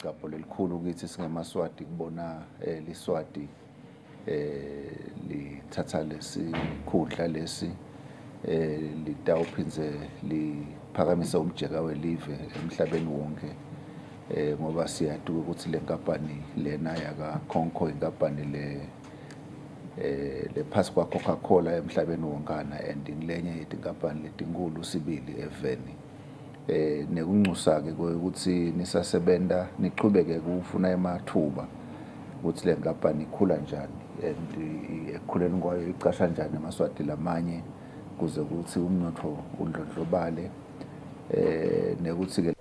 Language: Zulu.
igabho lelikhulu kithi singemaswati kubona eh, liswati eh lithatha lesikhundla lesi eh litawuphindze liphakamise umjeka welive emhlabeni wonke eh ngoba siyaduka ukuthi le nkampani lena yaka Conco inkampani le eh lephasi kwa Coca-Cola emhlabeni wonkana and ngilenye yetinkampani letinkulu sibili eveni. eh nekuncusa ke ukuthi nisasebenta niqhubeke kufuna emathuba ukuthi le nkampani ikhula njani and ekukhuleni kwayo icasha njani emaswati lamanye kuze ukuthi umnotho undlondlobale. Eh nekuthi ke